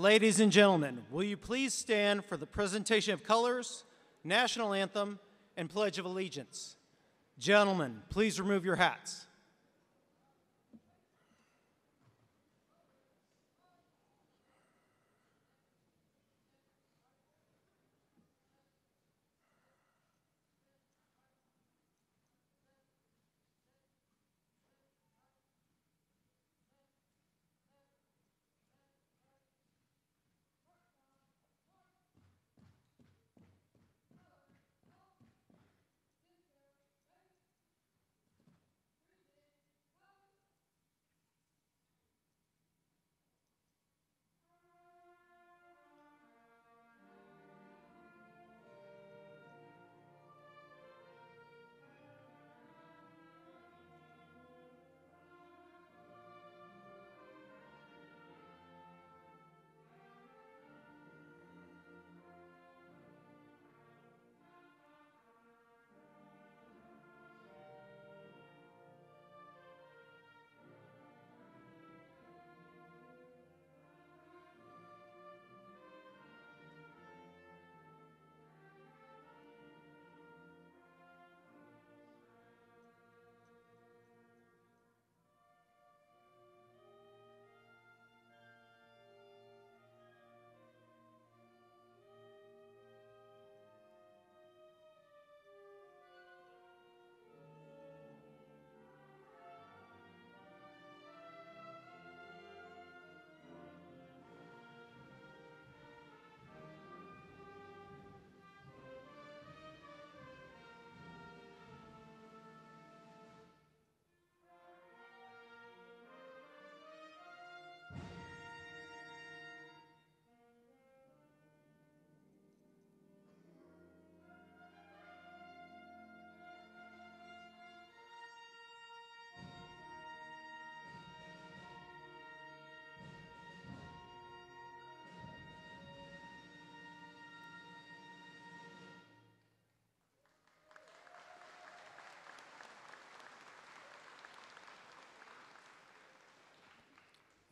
Ladies and gentlemen, will you please stand for the presentation of colors, national anthem, and Pledge of Allegiance? Gentlemen, please remove your hats.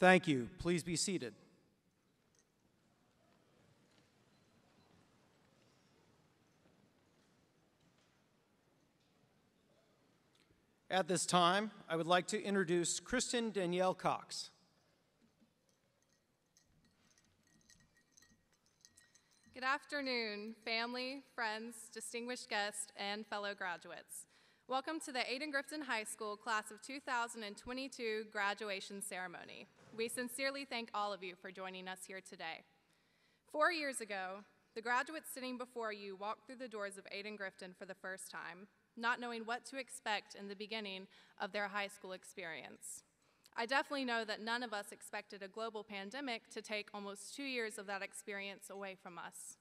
Thank you. Please be seated. At this time, I would like to introduce Kristen Danielle Cox. Good afternoon, family, friends, distinguished guests, and fellow graduates. Welcome to the Ayden-Grifton High School Class of 2022 graduation ceremony. We sincerely thank all of you for joining us here today. Four years ago, the graduates sitting before you walked through the doors of Ayden-Grifton for the first time, not knowing what to expect in the beginning of their high school experience. I definitely know that none of us expected a global pandemic to take almost two years of that experience away from us.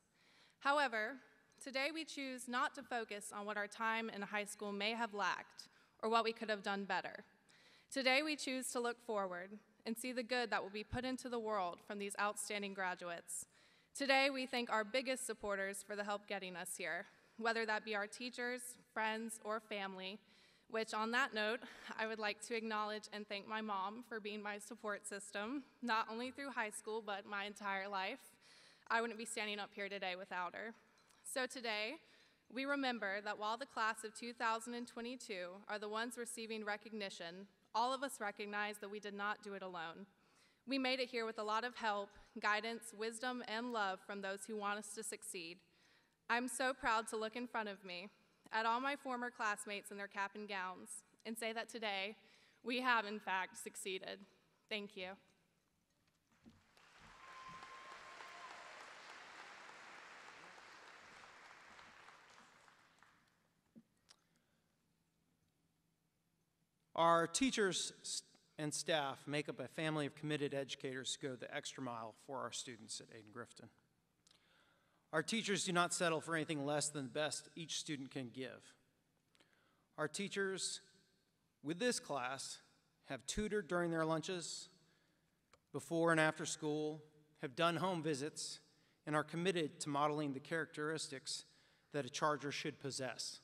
However, Today we choose not to focus on what our time in high school may have lacked or what we could have done better. Today we choose to look forward and see the good that will be put into the world from these outstanding graduates. Today we thank our biggest supporters for the help getting us here, whether that be our teachers, friends, or family, which on that note, I would like to acknowledge and thank my mom for being my support system, not only through high school, but my entire life. I wouldn't be standing up here today without her. So today, we remember that while the class of 2022 are the ones receiving recognition, all of us recognize that we did not do it alone. We made it here with a lot of help, guidance, wisdom, and love from those who want us to succeed. I'm so proud to look in front of me at all my former classmates in their cap and gowns and say that today we have, in fact, succeeded. Thank you. Our teachers and staff make up a family of committed educators who go the extra mile for our students at Ayden-Grifton. Our teachers do not settle for anything less than the best each student can give. Our teachers with this class have tutored during their lunches, before and after school, have done home visits, and are committed to modeling the characteristics that a charger should possess.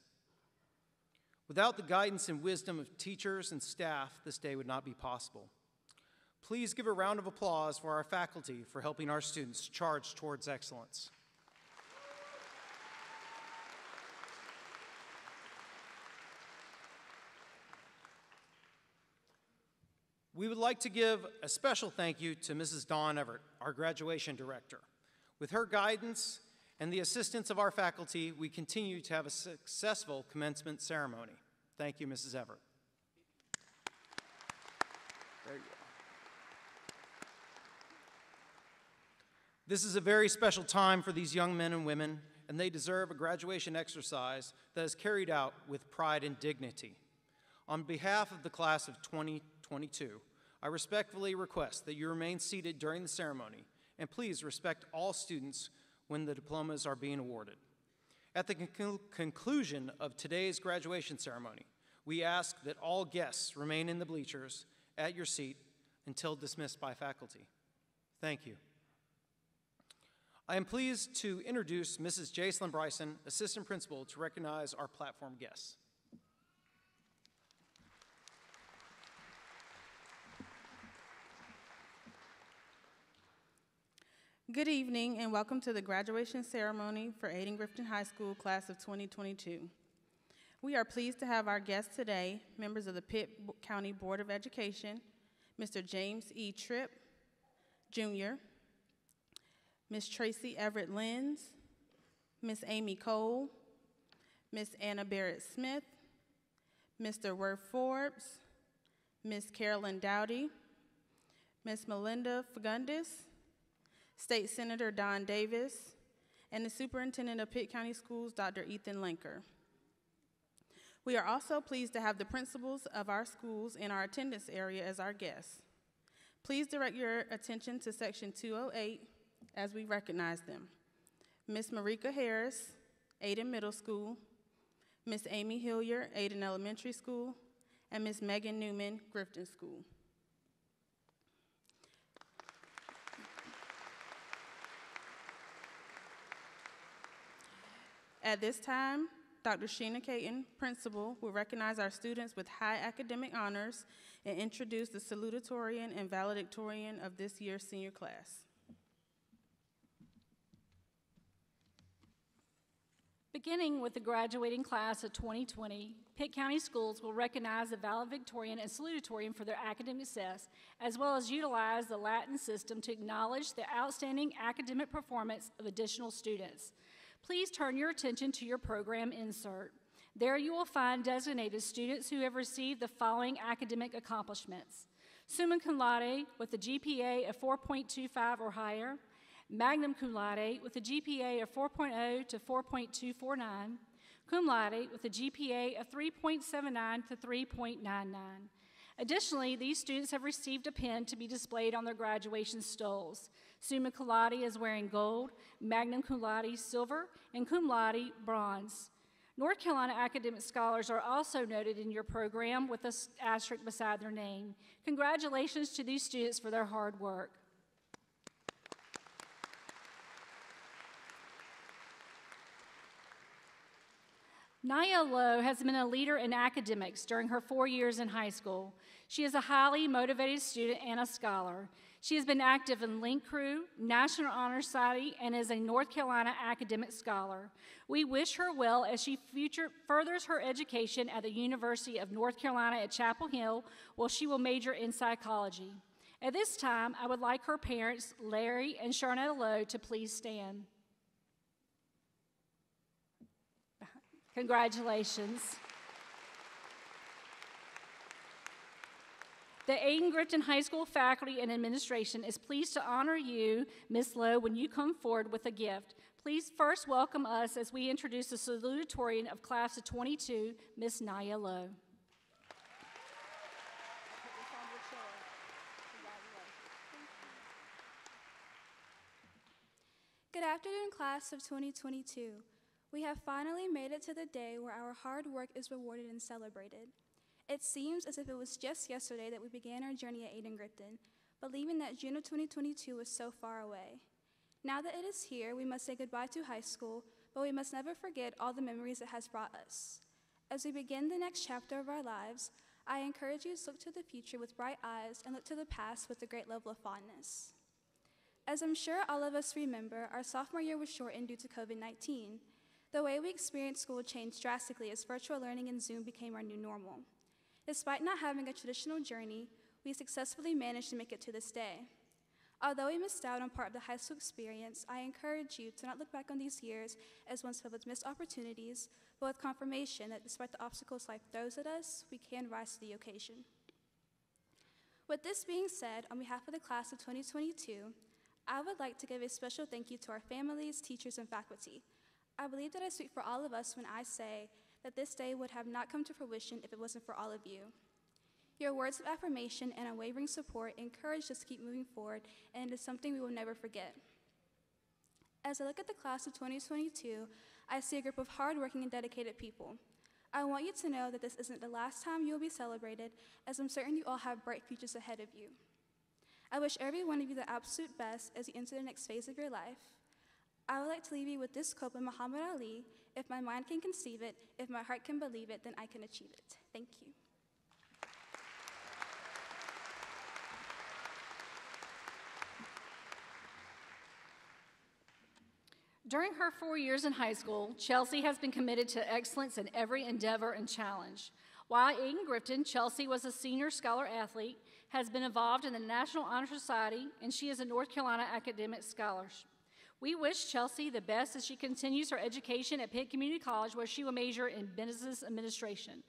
Without the guidance and wisdom of teachers and staff, this day would not be possible. Please give a round of applause for our faculty for helping our students charge towards excellence. We would like to give a special thank you to Mrs. Dawn Everett, our graduation director. With her guidance and the assistance of our faculty, we continue to have a successful commencement ceremony. Thank you, Mrs. Everett. You. This is a very special time for these young men and women, and they deserve a graduation exercise that is carried out with pride and dignity. On behalf of the class of 2022, I respectfully request that you remain seated during the ceremony, and please respect all students when the diplomas are being awarded. At the conclu- conclusion of today's graduation ceremony, we ask that all guests remain in the bleachers at your seat until dismissed by faculty. Thank you. I am pleased to introduce Mrs. Jacelyn Bryson, Assistant Principal, to recognize our platform guests. Good evening and welcome to the graduation ceremony for Ayden-Grifton High School class of 2022. We are pleased to have our guests today, members of the Pitt County Board of Education, Mr. James E. Tripp Jr., Ms. Tracy Everett Lenz, Ms. Amy Cole, Ms. Anna Barrett Smith, Mr. Worth Forbes, Ms. Carolyn Dowdy, Ms. Melinda Fagundes, State Senator Don Davis, and the Superintendent of Pitt County Schools, Dr. Ethan Lenker. We are also pleased to have the principals of our schools in our attendance area as our guests. Please direct your attention to Section 208 as we recognize them. Ms. Marika Harris, Ayden Middle School, Ms. Amy Hilliard, Ayden Elementary School, and Ms. Megan Newman, Grifton School. At this time, Dr. Sheena Caton, principal, will recognize our students with high academic honors and introduce the salutatorian and valedictorian of this year's senior class. Beginning with the graduating class of 2020, Pitt County Schools will recognize the valedictorian and salutatorian for their academic success, as well as utilize the Latin system to acknowledge the outstanding academic performance of additional students. Please turn your attention to your program insert. There you will find designated students who have received the following academic accomplishments. Summa cum laude with a GPA of 4.25 or higher, magna cum laude with a GPA of 4.0 to 4.249, cum laude with a GPA of 3.79 to 3.99. Additionally, these students have received a pin to be displayed on their graduation stoles. Summa laude is wearing gold, magna cum laude silver, and cum laude bronze. North Carolina academic scholars are also noted in your program with an asterisk beside their name. Congratulations to these students for their hard work. Naya Lowe has been a leader in academics during her four years in high school. She is a highly motivated student and a scholar. She has been active in Link Crew, National Honor Society, and is a North Carolina academic scholar. We wish her well as she future furthers her education at the University of North Carolina at Chapel Hill, where she will major in psychology. At this time, I would like her parents, Larry and Sharnetta Lowe, to please stand. Congratulations. The Ayden-Grifton High School faculty and administration is pleased to honor you, Ms. Lowe, when you come forward with a gift. Please first welcome us as we introduce the salutatorian of class of 22, Ms. Naya Lowe. Good afternoon, class of 2022. We have finally made it to the day where our hard work is rewarded and celebrated. It seems as if it was just yesterday that we began our journey at Ayden-Grifton, believing that June of 2022 was so far away. Now that it is here, we must say goodbye to high school, but we must never forget all the memories it has brought us. As we begin the next chapter of our lives, I encourage you to look to the future with bright eyes and look to the past with a great level of fondness. As I'm sure all of us remember, our sophomore year was shortened due to COVID 19. The way we experienced school changed drastically as virtual learning and Zoom became our new normal. Despite not having a traditional journey, we successfully managed to make it to this day. Although we missed out on part of the high school experience, I encourage you to not look back on these years as ones filled with missed opportunities, but with confirmation that despite the obstacles life throws at us, we can rise to the occasion. With this being said, on behalf of the class of 2022, I would like to give a special thank you to our families, teachers, and faculty. I believe that I speak for all of us when I say that this day would have not come to fruition if it wasn't for all of you. Your words of affirmation and unwavering support encouraged us to keep moving forward, and it is something we will never forget. As I look at the class of 2022, I see a group of hardworking and dedicated people. I want you to know that this isn't the last time you will be celebrated, as I'm certain you all have bright futures ahead of you. I wish every one of you the absolute best as you enter the next phase of your life. I would like to leave you with this quote by Muhammad Ali If my mind can conceive it, if my heart can believe it, then I can achieve it. Thank you. During her four years in high school, Chelsea has been committed to excellence in every endeavor and challenge. While Ayden-Grifton, Chelsea was a senior scholar athlete, has been involved in the National Honor Society, and she is a North Carolina Academic Scholar. We wish Chelsea the best as she continues her education at Pitt Community College, where she will major in business administration.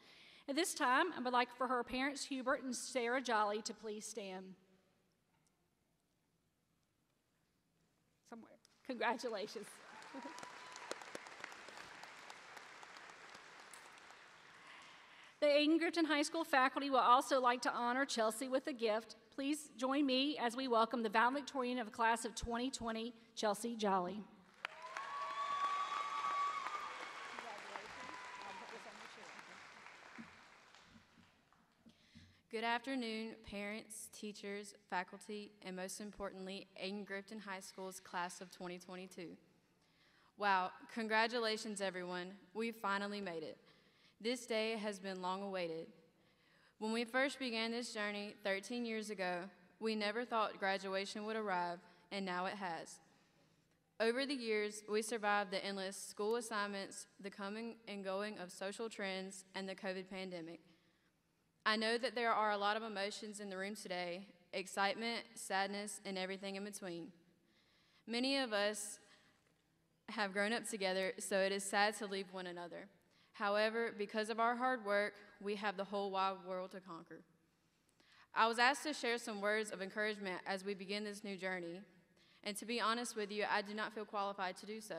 At this time, I would like for her parents, Hubert and Sarah Jolly, to please stand. Somewhere. Congratulations. The Ayden High School faculty will also like to honor Chelsea with a gift. Please join me as we welcome the valedictorian of class of 2020, Chelsea Jolly. Good afternoon, parents, teachers, faculty, and most importantly, Ayden-Grifton High School's class of 2022. Wow, congratulations, everyone. We finally made it. This day has been long awaited. When we first began this journey 13 years ago, we never thought graduation would arrive, and now it has. Over the years, we survived the endless school assignments, the coming and going of social trends, and the COVID pandemic. I know that there are a lot of emotions in the room today excitement, sadness, and everything in between. Many of us have grown up together, so it is sad to leave one another. However, because of our hard work, we have the whole wide world to conquer. I was asked to share some words of encouragement as we begin this new journey, and to be honest with you, I do not feel qualified to do so.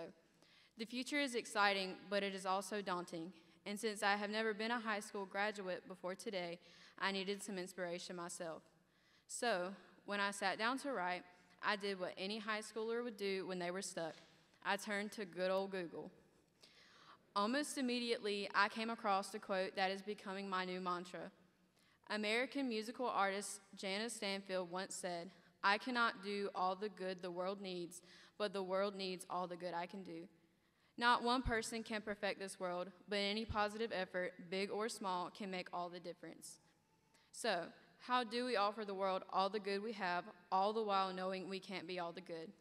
The future is exciting, but it is also daunting. And since I have never been a high school graduate before today, I needed some inspiration myself. So, when I sat down to write, I did what any high schooler would do when they were stuck I turned to good old Google. Almost immediately, I came across a quote that is becoming my new mantra. American musical artist Janice Stanfield once said, I cannot do all the good the world needs, but the world needs all the good I can do. Not one person can perfect this world, but any positive effort, big or small, can make all the difference. So, how do we offer the world all the good we have, all the while knowing we can't be all the good?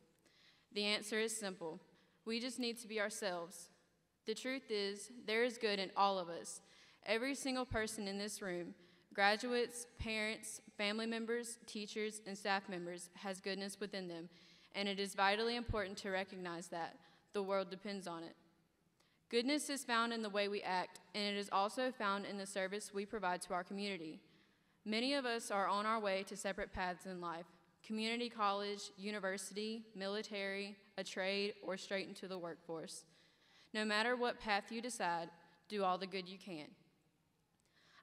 The answer is simple we just need to be ourselves. The truth is, there is good in all of us. Every single person in this room, graduates, parents, family members, teachers, and staff members, has goodness within them, and it is vitally important to recognize that. The world depends on it. Goodness is found in the way we act, and it is also found in the service we provide to our community. Many of us are on our way to separate paths in life community college, university, military, a trade, or straight into the workforce. No matter what path you decide, do all the good you can.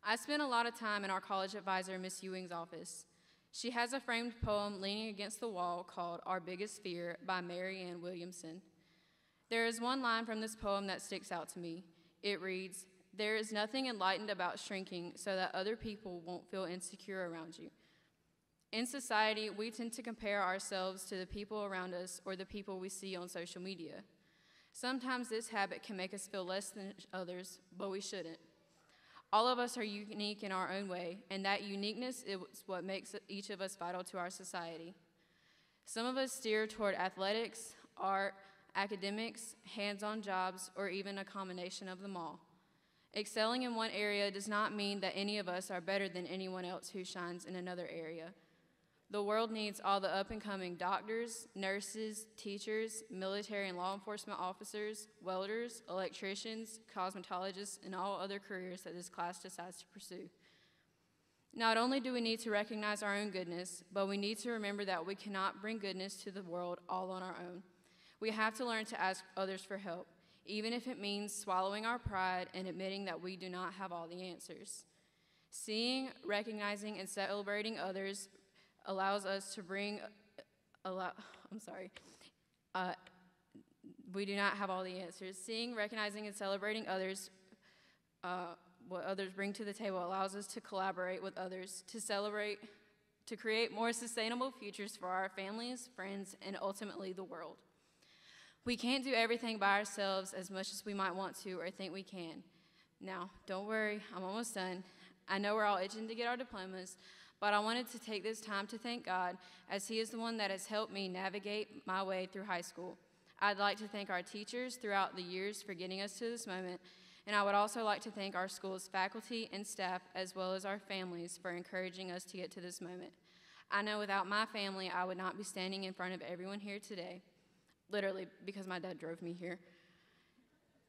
I spent a lot of time in our college advisor, Miss Ewing's office. She has a framed poem leaning against the wall called Our Biggest Fear by Marianne Williamson. There is one line from this poem that sticks out to me. It reads, There is nothing enlightened about shrinking so that other people won't feel insecure around you. In society, we tend to compare ourselves to the people around us or the people we see on social media. Sometimes this habit can make us feel less than others, but we shouldn't. All of us are unique in our own way, and that uniqueness is what makes each of us vital to our society. Some of us steer toward athletics, art, academics, hands on jobs, or even a combination of them all. Excelling in one area does not mean that any of us are better than anyone else who shines in another area. The world needs all the up and coming doctors, nurses, teachers, military and law enforcement officers, welders, electricians, cosmetologists, and all other careers that this class decides to pursue. Not only do we need to recognize our own goodness, but we need to remember that we cannot bring goodness to the world all on our own. We have to learn to ask others for help, even if it means swallowing our pride and admitting that we do not have all the answers. Seeing, recognizing, and celebrating others allows us to bring, allow, I'm sorry, uh, we do not have all the answers. Seeing, recognizing, and celebrating others, uh, what others bring to the table, allows us to collaborate with others, to celebrate, to create more sustainable futures for our families, friends, and ultimately the world. We can't do everything by ourselves as much as we might want to or think we can. Now, don't worry, I'm almost done. I know we're all itching to get our diplomas, but I wanted to take this time to thank God as He is the one that has helped me navigate my way through high school. I'd like to thank our teachers throughout the years for getting us to this moment, and I would also like to thank our school's faculty and staff as well as our families for encouraging us to get to this moment. I know without my family, I would not be standing in front of everyone here today, literally because my dad drove me here.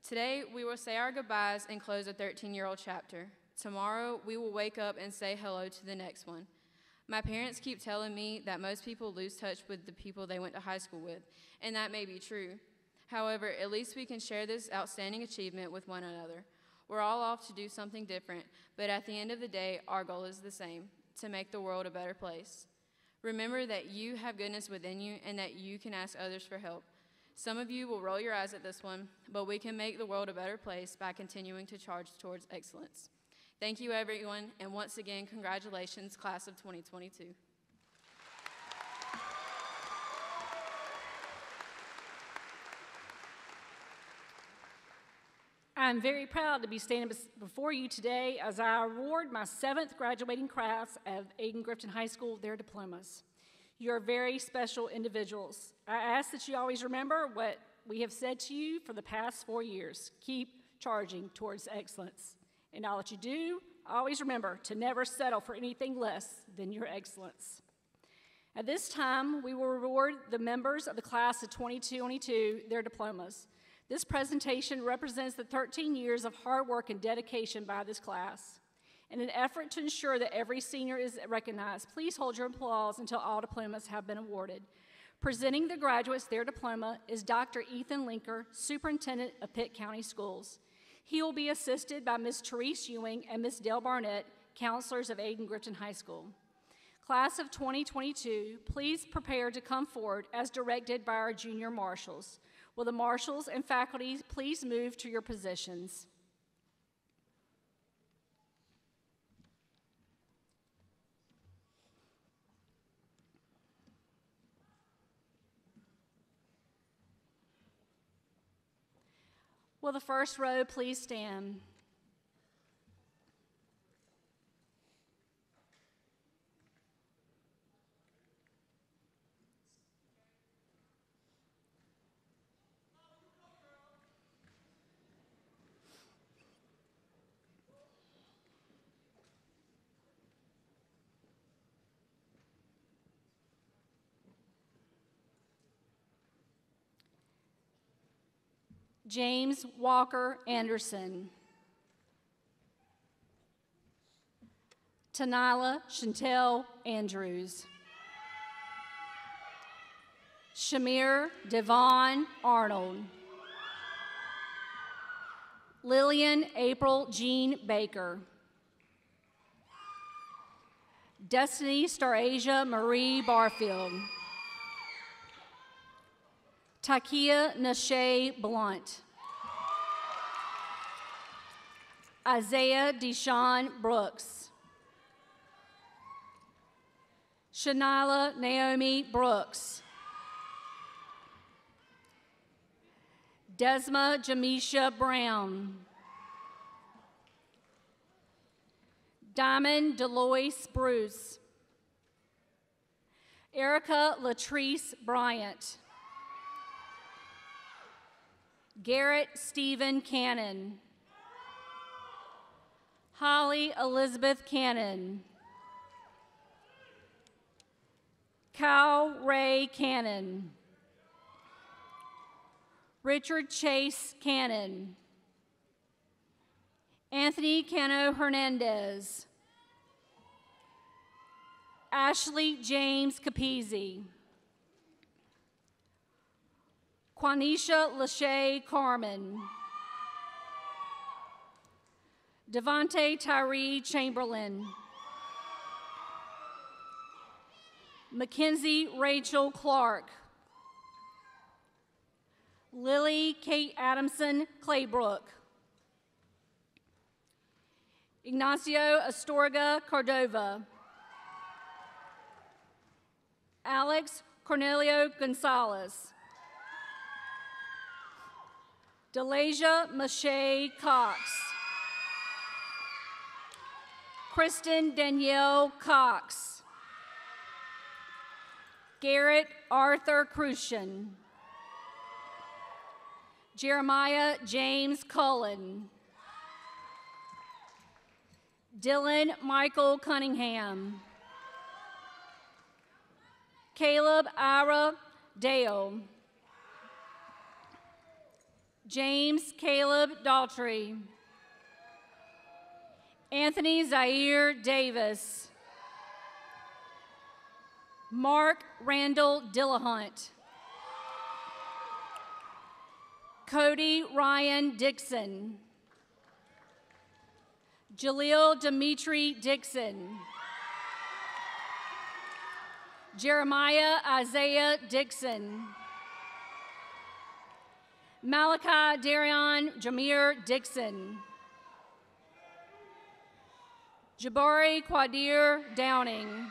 Today, we will say our goodbyes and close a 13 year old chapter. Tomorrow, we will wake up and say hello to the next one. My parents keep telling me that most people lose touch with the people they went to high school with, and that may be true. However, at least we can share this outstanding achievement with one another. We're all off to do something different, but at the end of the day, our goal is the same to make the world a better place. Remember that you have goodness within you and that you can ask others for help. Some of you will roll your eyes at this one, but we can make the world a better place by continuing to charge towards excellence. Thank you, everyone, and once again, congratulations, class of 2022. I'm very proud to be standing before you today as I award my seventh graduating class of Ayden-Grifton High School their diplomas. You're very special individuals. I ask that you always remember what we have said to you for the past four years. Keep charging towards excellence. In all that you do, always remember to never settle for anything less than your excellence. At this time, we will reward the members of the class of 2022 their diplomas. This presentation represents the 13 years of hard work and dedication by this class. In an effort to ensure that every senior is recognized, please hold your applause until all diplomas have been awarded. Presenting the graduates their diploma is Dr. Ethan Lenker, Superintendent of Pitt County Schools. He will be assisted by Ms. Therese Ewing and Ms. Dale Barnett, counselors of Ayden-Grifton High School. Class of 2022, please prepare to come forward as directed by our junior marshals. Will the marshals and faculty please move to your positions? Will the first row please stand? James Walker Anderson. Tanila Chantel Andrews. Shamir Devon Arnold. Lillian April Jean Baker. Destiny Starasia Marie Barfield. Takia Nashe Blunt. Isaiah Deshawn Brooks. Shanila Naomi Brooks. Desma Jamisha Brown. Diamond Deloise Bruce. Erica Latrice Bryant. Garrett Stephen Cannon. Holly Elizabeth Cannon. Kyle Ray Cannon. Richard Chase Cannon. Anthony Cano Hernandez. Ashley James Capizzi. Quanisha Lachey Carmen. Devontae Tyree Chamberlain. Mackenzie Rachel Clark. Lily Kate Adamson Claybrook. Ignacio Astorga Cordova. Alex Cornelio Gonzalez. Delasia Mache Cox. Kristen Danielle Cox. Garrett Arthur Crucian. Jeremiah James Cullen. Dylan Michael Cunningham. Caleb Ira Dale. James Caleb Daltrey, Anthony Zaire Davis. Mark Randall Dillahunt. Cody Ryan Dixon. Jaleel Dimitri Dixon. Jeremiah Isaiah Dixon. Malachi Darion Jameer Dixon. Jabari Quadir Downing.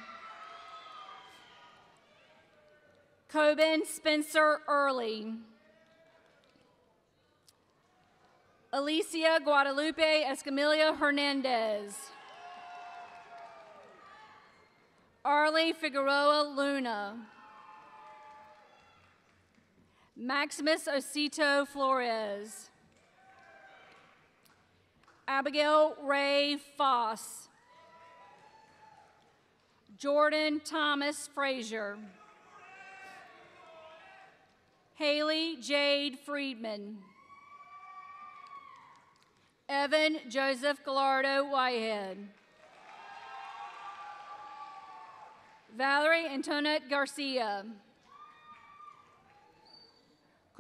Coben Spencer Early. Alicia Guadalupe Escamilla Hernandez. Arlie Figueroa Luna. Maximus Osito Flores. Abigail Ray Foss. Jordan Thomas Frazier. Haley Jade Friedman. Evan Joseph Gallardo Whitehead. Valerie Antoinette Garcia.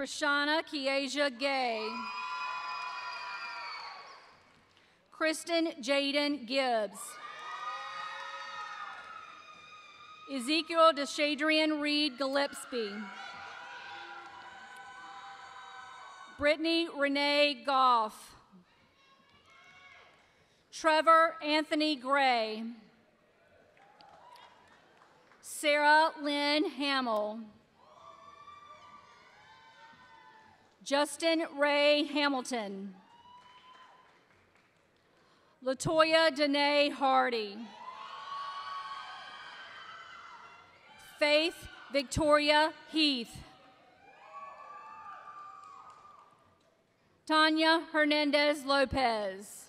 Krishana Kiesia Gay. Kristen Jaden Gibbs. Ezekiel Deshadrian Reed Gillespie. Brittany Renee Goff. Trevor Anthony Gray. Sarah Lynn Hamill. Justin Ray Hamilton. Latoya Danae Hardy. Faith Victoria Heath. Tanya Hernandez Lopez.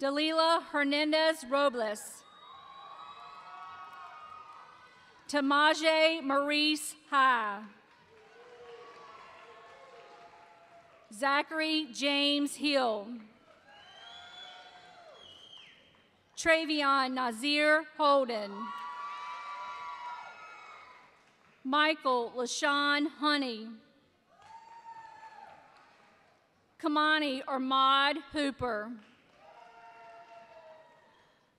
Dalila Hernandez Robles. Tamaje Maurice High. Zachary James Hill. Travion Nazir Holden. Michael LaShawn Honey. Kamani Armad Hooper.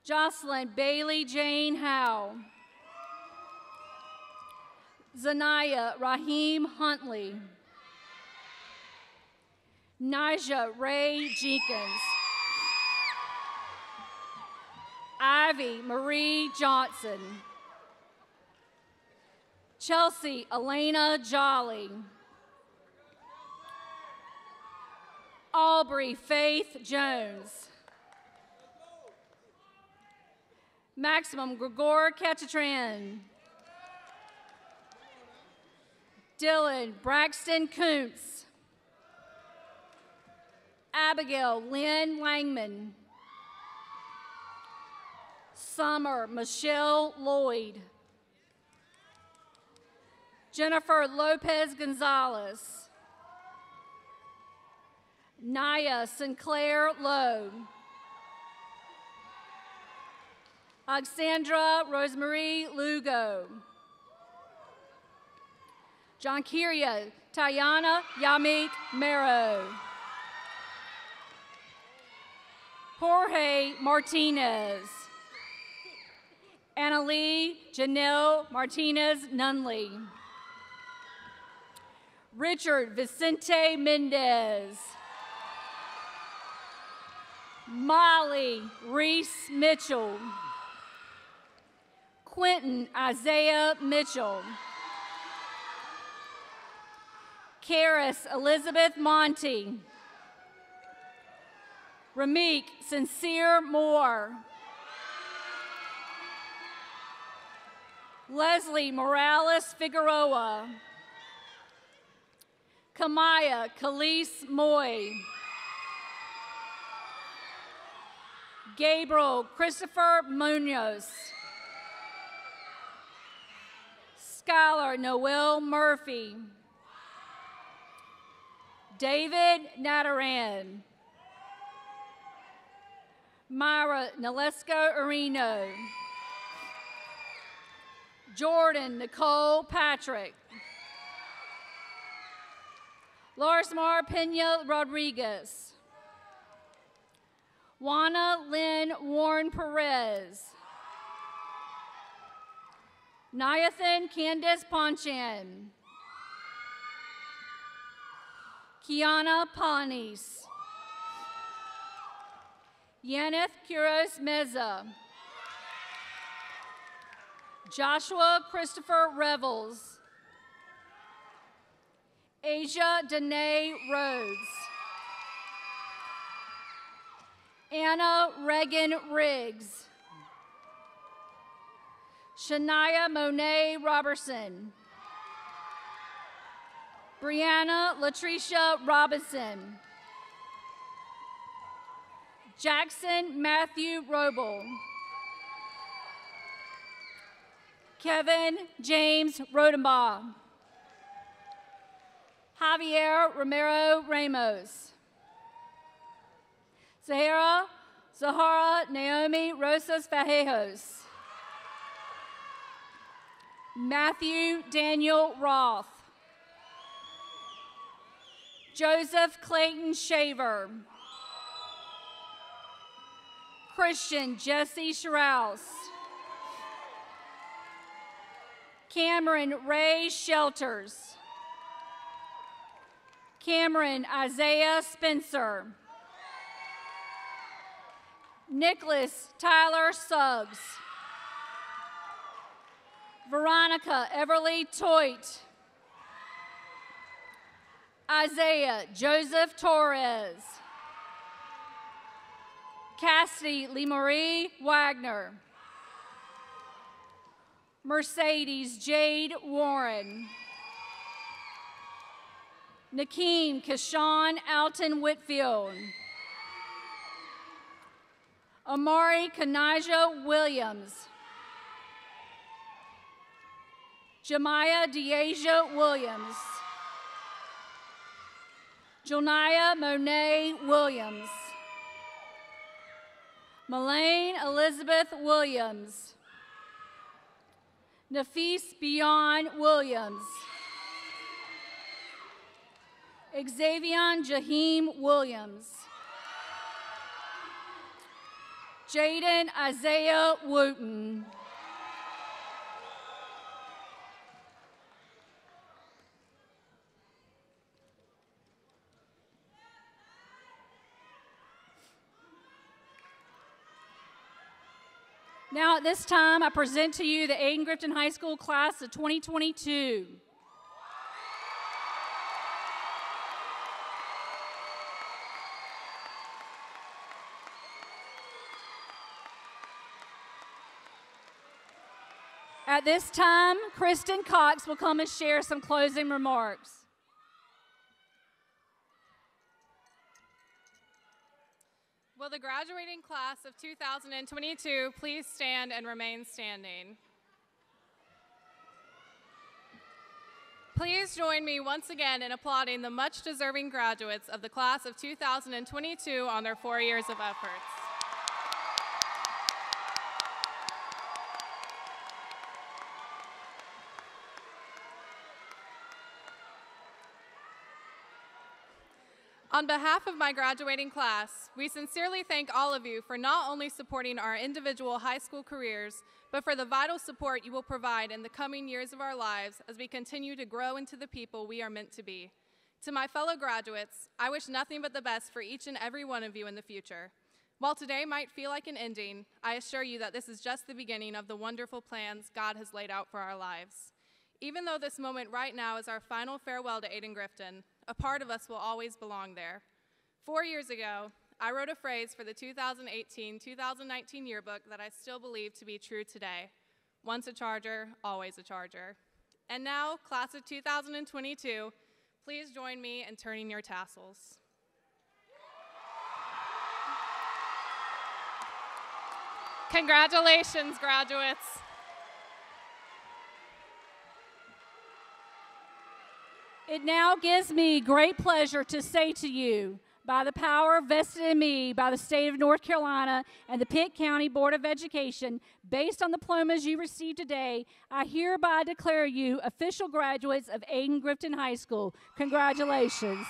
Jocelyn Bailey Jane Howe. Zanaya Raheem Huntley. Naja Ray Jenkins. Ivy Marie Johnson. Chelsea Elena Jolly. Aubrey Faith Jones. Maximum Gregor Ketchatran. Dylan Braxton Kuntz. Abigail Lynn Langman. Summer Michelle Lloyd. Jennifer Lopez Gonzalez. Naya Sinclair Lowe. Alexandra Rosemarie Lugo. John Kiria Tayana Yamik Mero. Jorge Martinez. Annalie Janelle Martinez Nunley. Richard Vicente Mendez. Molly Reese Mitchell. Quentin Isaiah Mitchell. Karis Elizabeth Monty. Ramik Sincere Moore. Leslie Morales Figueroa. Kamaya Khalees Moy. Gabriel Christopher Munoz. Scholar Noel Murphy. David Nataran. Myra Nalesko Areno. Jordan Nicole Patrick. Larismar Pena Rodriguez. Juana Lynn Warren Perez. Niathan Candace Ponchan. Kiana Panis. Yaneth Kuros Meza. Joshua Christopher Revels. Asia Danae Rhodes. Anna Reagan Riggs. Shania Monet Robertson. Brianna Latricia Robinson. Jackson Matthew Roble. Kevin James Rodenbaugh. Javier Romero Ramos. Zahara Zahara Naomi Rosas Fajejos. Matthew Daniel Roth. Joseph Clayton Shaver. Christian Jesse Schraus. Cameron Ray Shelters. Cameron Isaiah Spencer. Nicholas Tyler Suggs. Veronica Everly Toit. Isaiah Joseph Torres. Cassidy Lee Marie Wagner. Mercedes Jade Warren. Nakeem Kashawn Alton Whitfield. Amari Kanija Williams. Jemiah Deasia Williams. Jonaya Monet Williams. Melaine Elizabeth Williams. Nafis Beyond Williams. Xavion Jaheim Williams. Jaden Isaiah Wooten. Now, at this time, I present to you the Ayden-Grifton High School class of 2022. At this time, Kristen Cox will come and share some closing remarks. Will the graduating class of 2022 please stand and remain standing? Please join me once again in applauding the much deserving graduates of the class of 2022 on their four years of efforts. On behalf of my graduating class, we sincerely thank all of you for not only supporting our individual high school careers, but for the vital support you will provide in the coming years of our lives as we continue to grow into the people we are meant to be. To my fellow graduates, I wish nothing but the best for each and every one of you in the future. While today might feel like an ending, I assure you that this is just the beginning of the wonderful plans God has laid out for our lives. Even though this moment right now is our final farewell to Ayden-Grifton, a part of us will always belong there. Four years ago, I wrote a phrase for the 2018 2019 yearbook that I still believe to be true today once a Charger, always a Charger. And now, class of 2022, please join me in turning your tassels. Congratulations, graduates. It now gives me great pleasure to say to you, by the power vested in me by the state of North Carolina and the Pitt County Board of Education, based on the diplomas you received today, I hereby declare you official graduates of Ayden-Grifton High School. Congratulations.